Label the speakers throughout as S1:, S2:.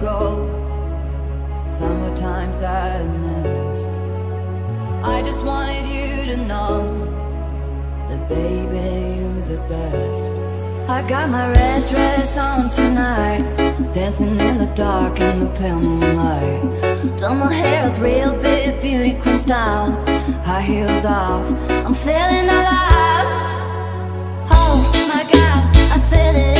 S1: go. Summertime sadness. I just wanted you to know That baby, you the best. I got my red dress on tonight Dancing in the dark in the pale moonlight. Done my hair up real big, beauty queen style High heels off, I'm feeling alive. Oh my god, I feel it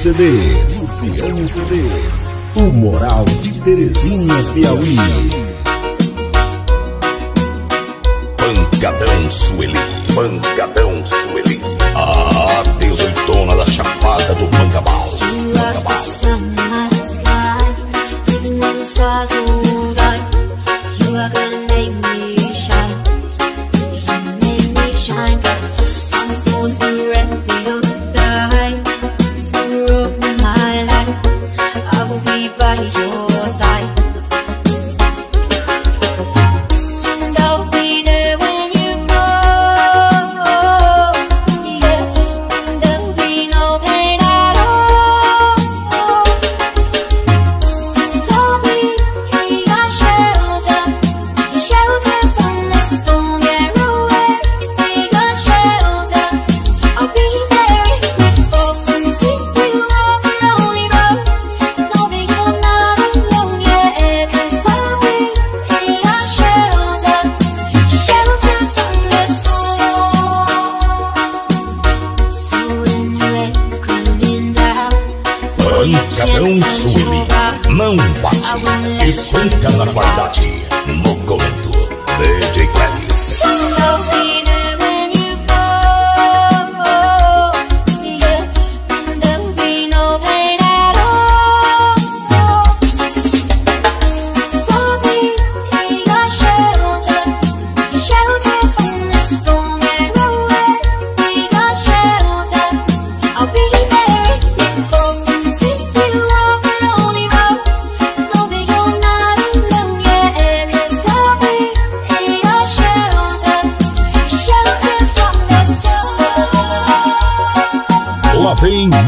S2: CDs. Luciano CDs. O Moral de Terezinha, Piauí.
S3: Pancadão Sueli. Pancadão Sueli. Ah, A dezoitona da chapada do Pancabal. Pancabal.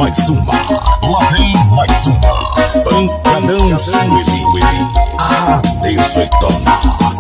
S3: mais uma, lá vem mais uma. Pancadão São Eli, a dezoitona.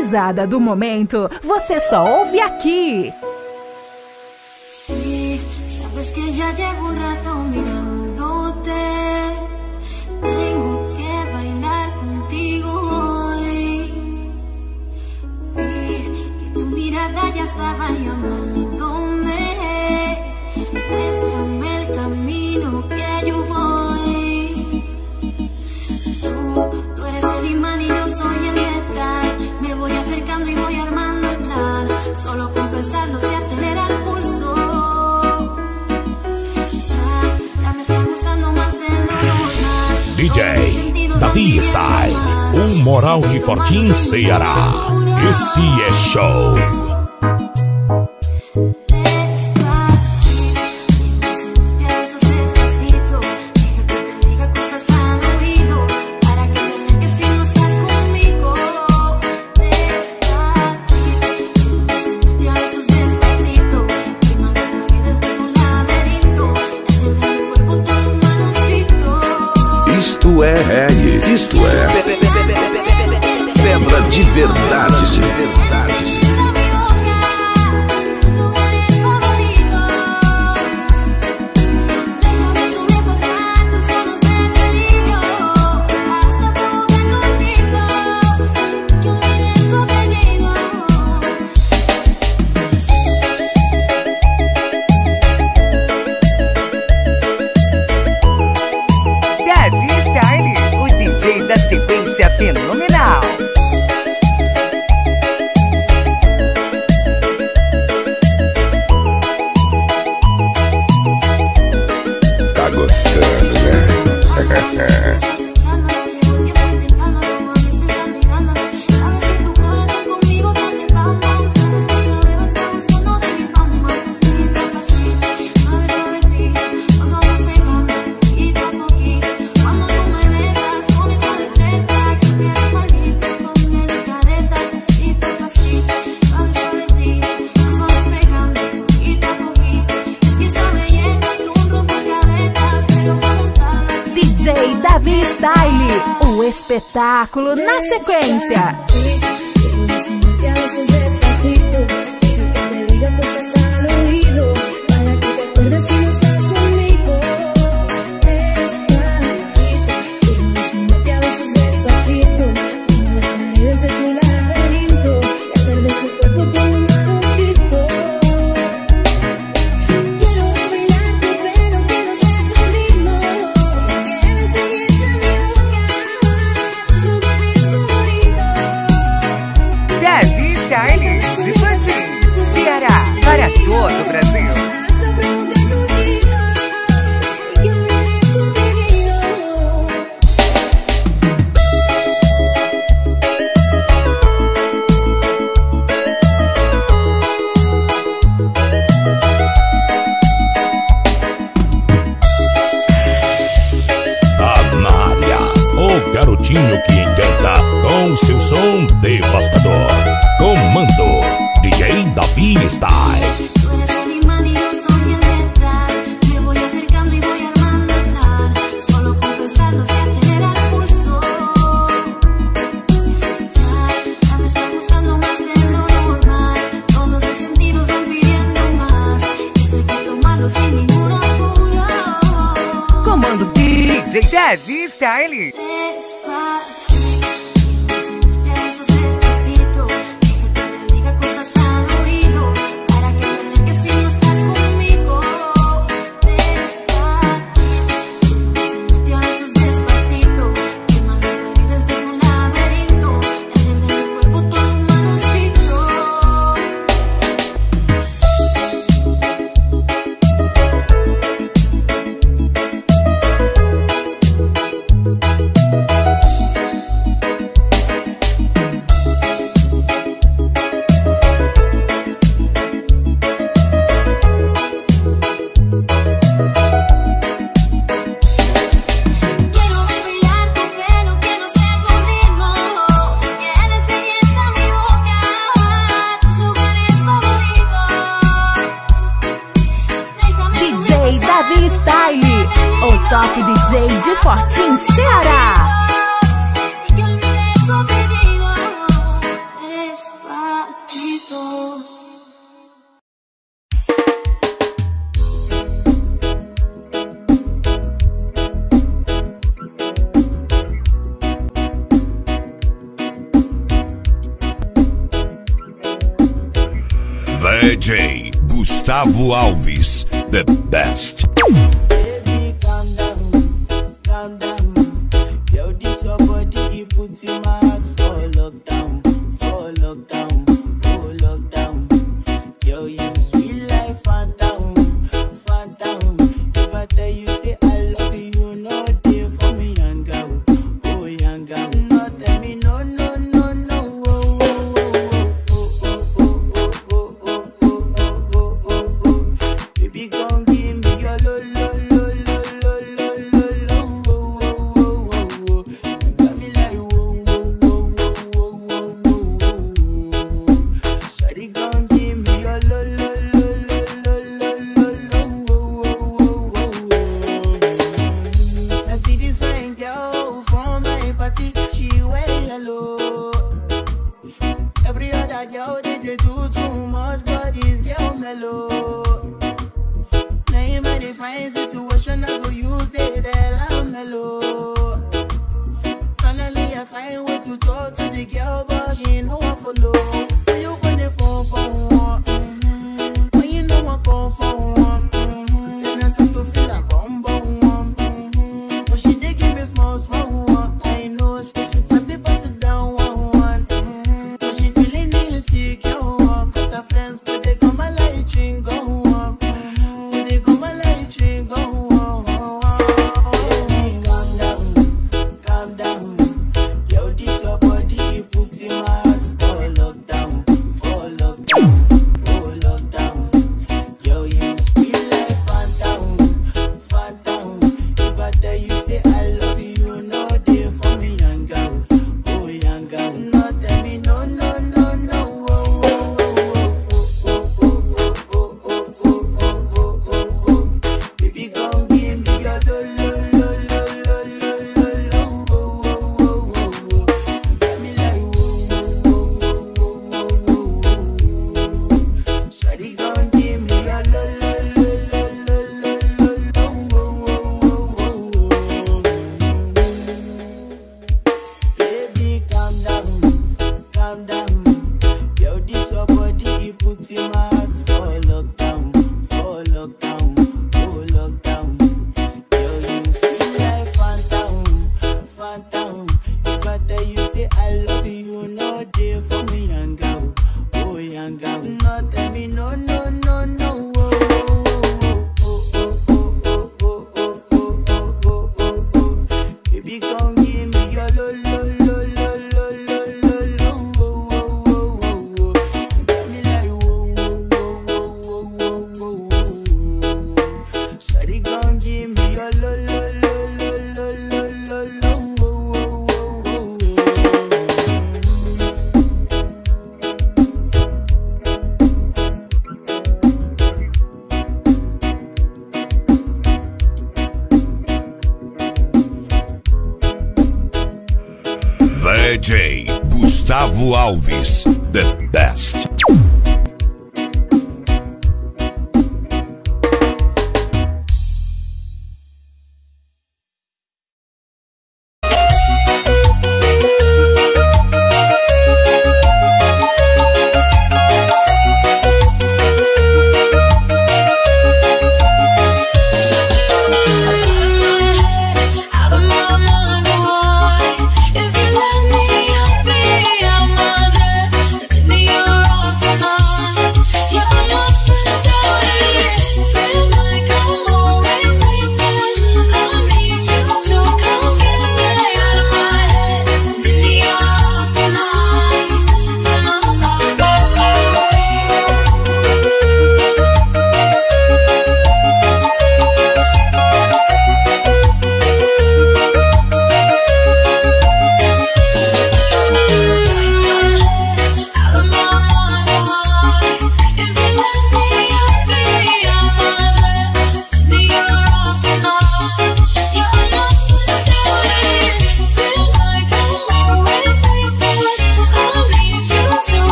S4: Atualizada do momento você só ouve aqui.
S5: Freestyle.
S3: Um moral de Fortim, Ceará. Esse é show.
S4: Ceará, para todo o Brasil.
S3: garotinho que encanta com seu som devastador. Comando.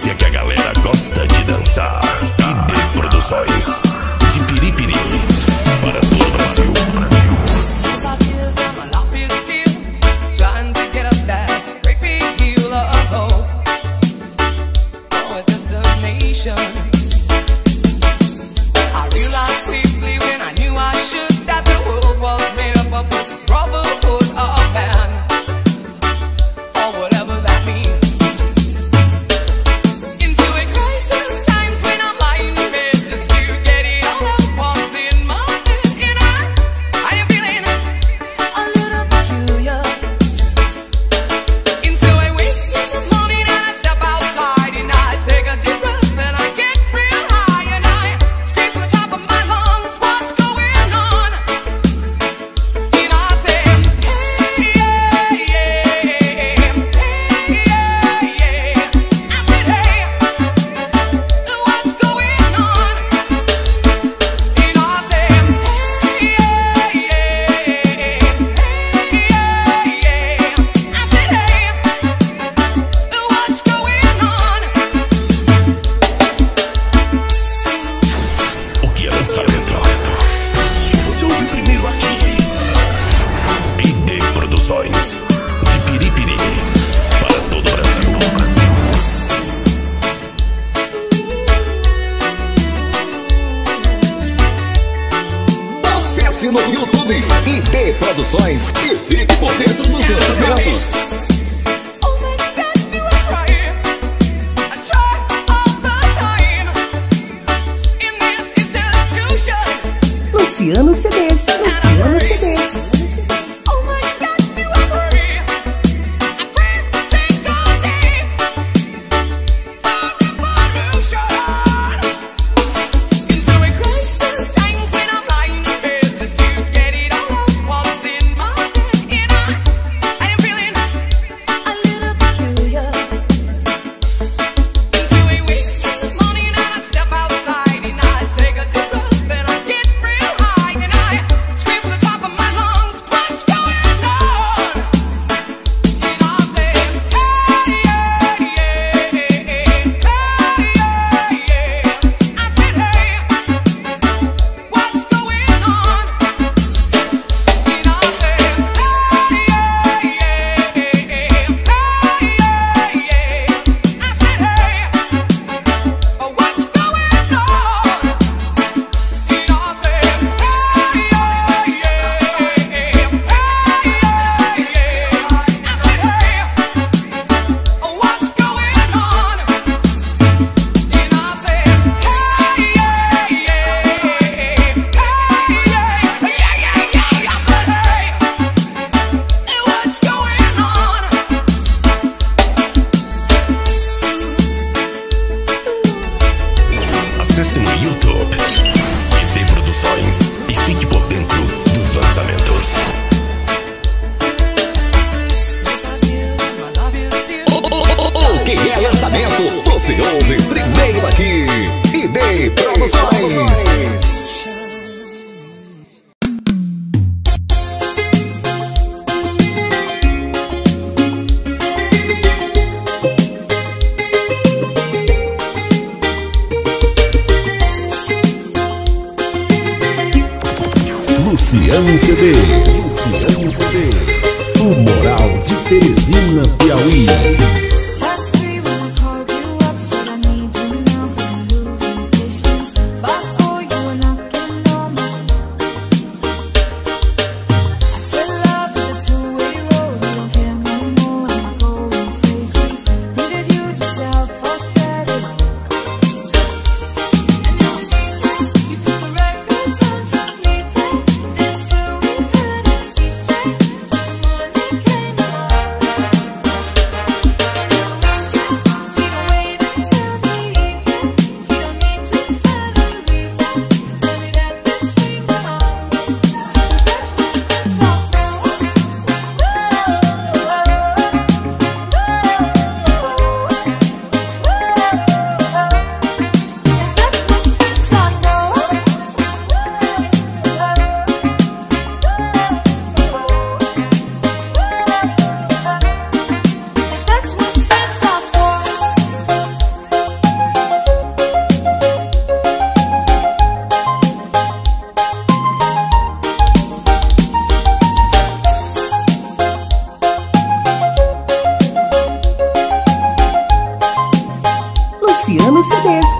S5: A
S6: sequência que a galera gosta de dançar. ID Produções
S7: Luciano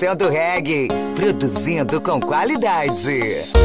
S8: Do
S3: Reggae, produzindo com qualidade.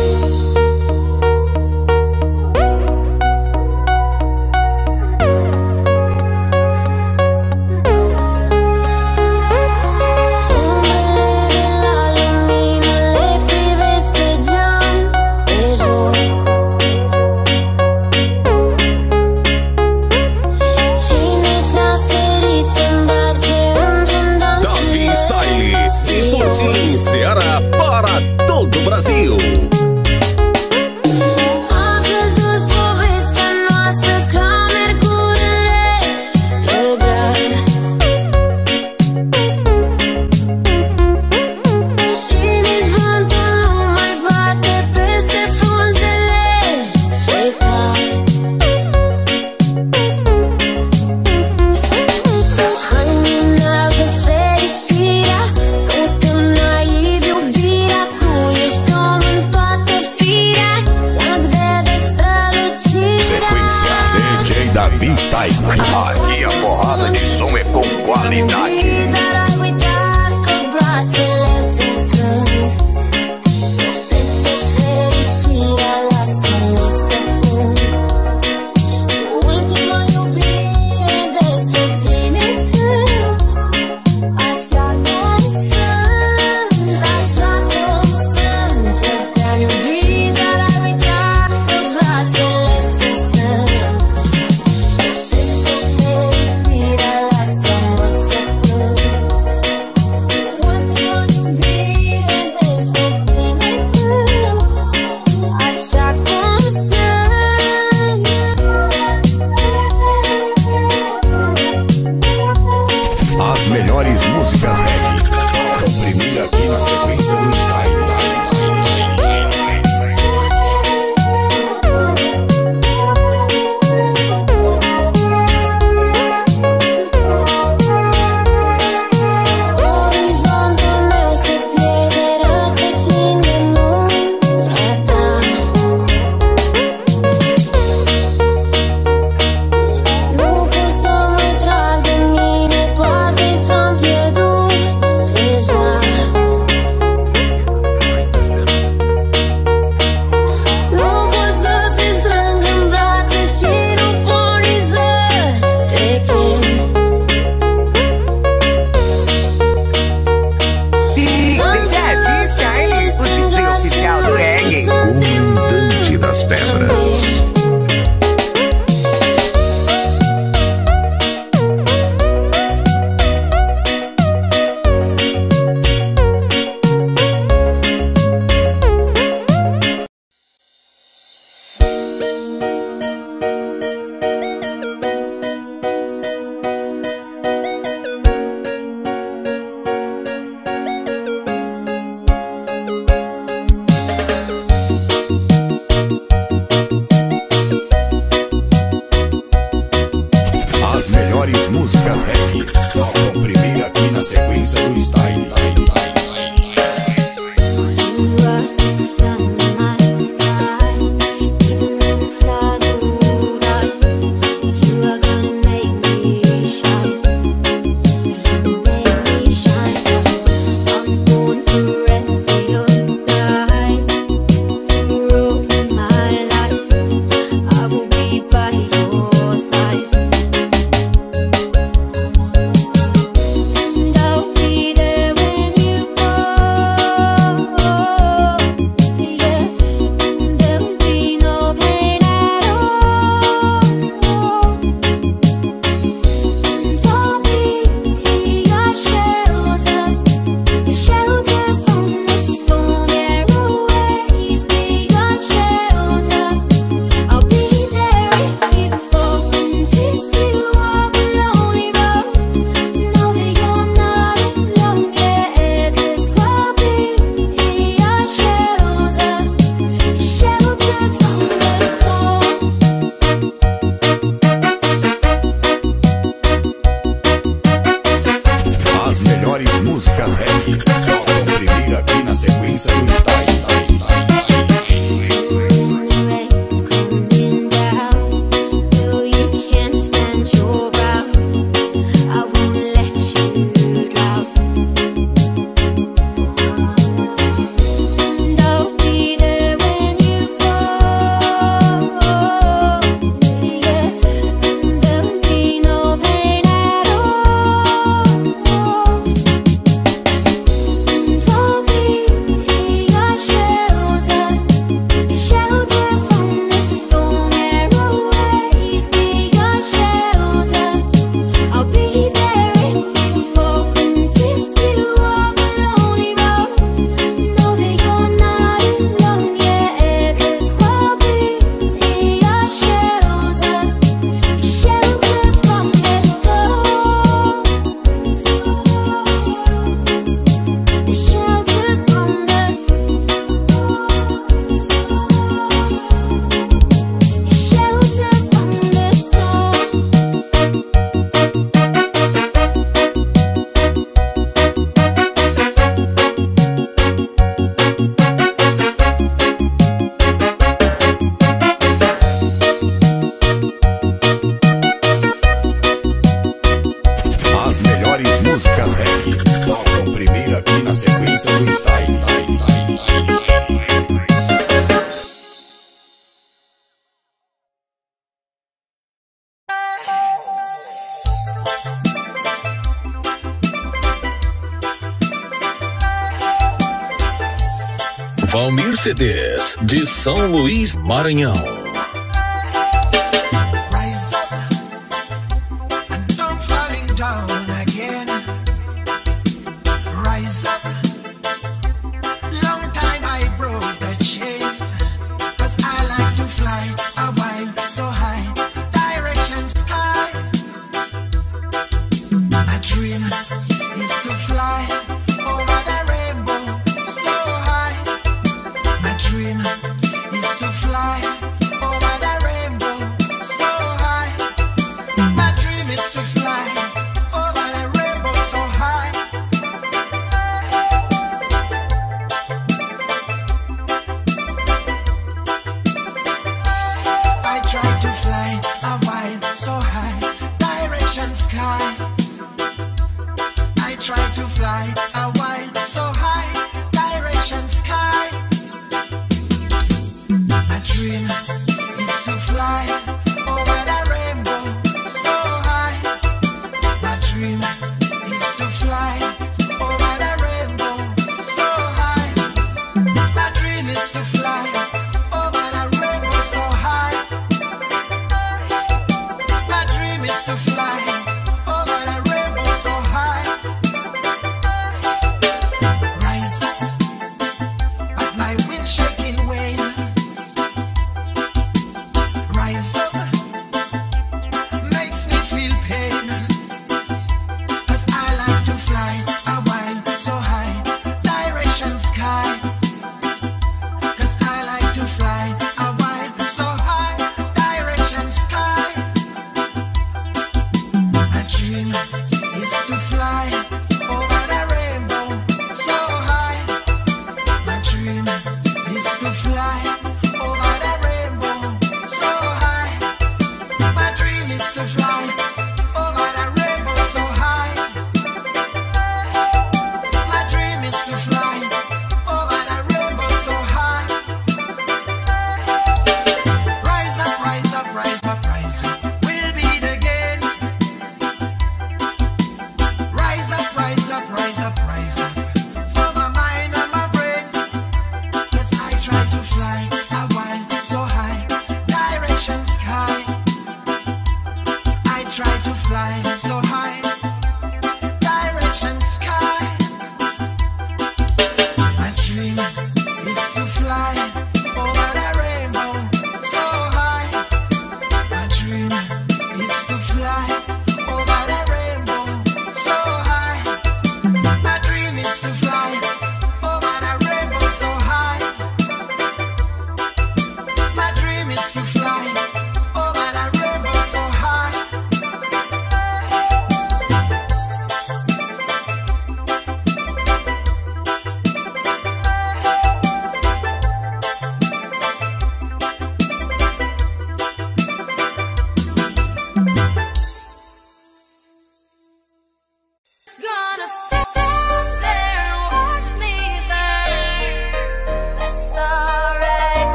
S9: Maranhão.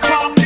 S10: Come.